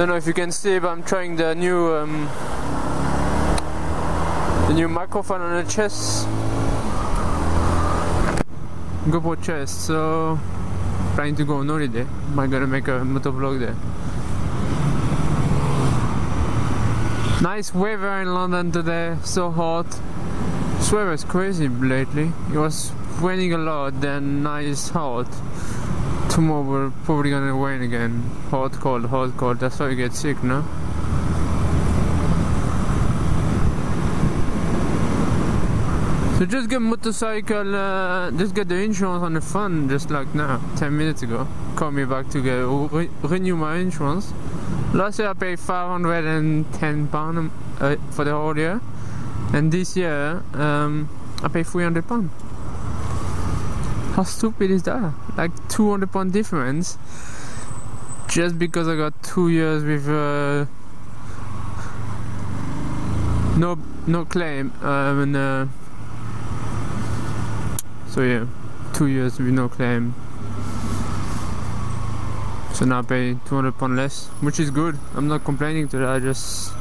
Don't know if you can see, but I'm trying the new um, the new microphone on the chest. GoPro chest. So planning to go on holiday. I'm gonna make a motor vlog there. Nice weather in London today. So hot. This weather is crazy lately. It was raining a lot, then nice hot tomorrow we're probably gonna rain again. Hot, cold, hot, cold. That's why you get sick, no? So just get motorcycle, uh, just get the insurance on the phone just like now, 10 minutes ago. Call me back to get re renew my insurance. Last year I paid 510 pounds uh, for the whole year, and this year um, I paid 300 pounds. How stupid is that? Like 200 pound difference just because I got two years with uh, no no claim um, and uh, so yeah two years with no claim so now I pay 200 pound less which is good I'm not complaining to that I just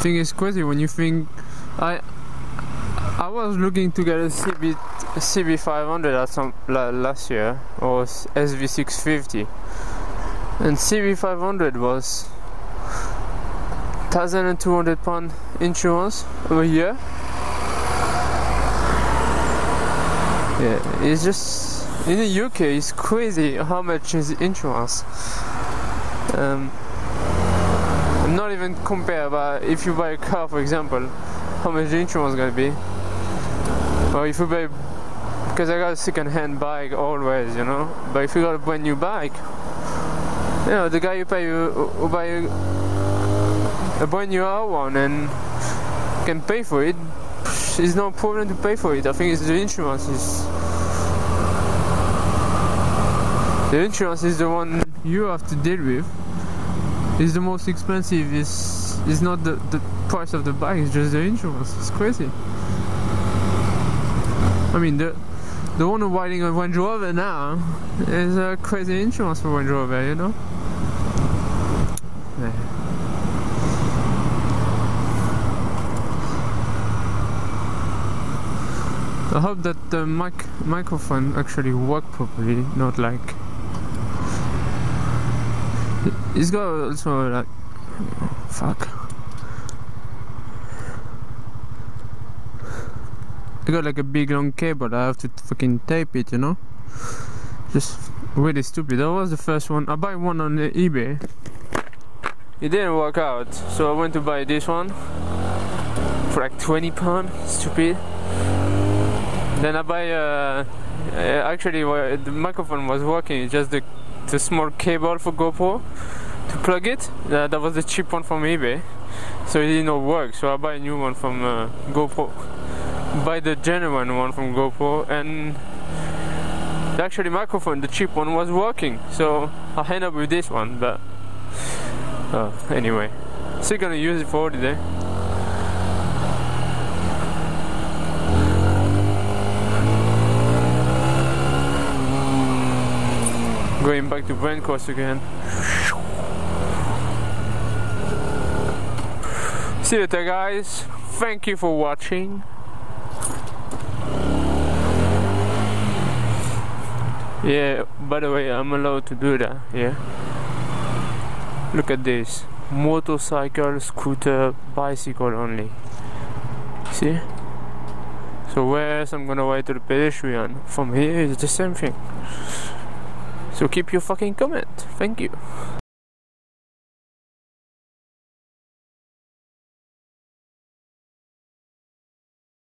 think it's crazy when you think I I was looking to get a CB CB500 at some last year or SV650 and CB500 was 1200 pound insurance over here. Yeah it's just in the UK it's crazy how much is insurance. Um, not even compare but if you buy a car for example how much the insurance is gonna be? Or if you buy because I got a second-hand bike always, you know. But if you got a brand new bike, you know, the guy who pay who buy a brand new one and can pay for it, it's no problem to pay for it. I think it's the insurance is the insurance is the one you have to deal with. It's the most expensive. It's it's not the the price of the bike. It's just the insurance. It's crazy. I mean the the one riding a Range Rover now is a crazy insurance for Range Rover, you know? Yeah. I hope that the mic microphone actually work properly, not like it's got also like fuck I got like a big long cable, I have to fucking tape it, you know? Just really stupid. That was the first one. I buy one on eBay. It didn't work out, so I went to buy this one for like 20 pound. Stupid. Then I buy. Uh, actually, the microphone was working. Just the the small cable for GoPro to plug it. Uh, that was the cheap one from eBay, so it didn't work. So I buy a new one from uh, GoPro buy the genuine one from GoPro and the actually microphone the cheap one was working. So I'll end up with this one but uh, anyway. Still gonna use it for today going back to Brent Cross again. See you later guys. Thank you for watching yeah by the way I'm allowed to do that yeah? Look at this. Motorcycle scooter bicycle only. See? So whereas I'm gonna ride to the pedestrian from here is the same thing. So keep your fucking comment. Thank you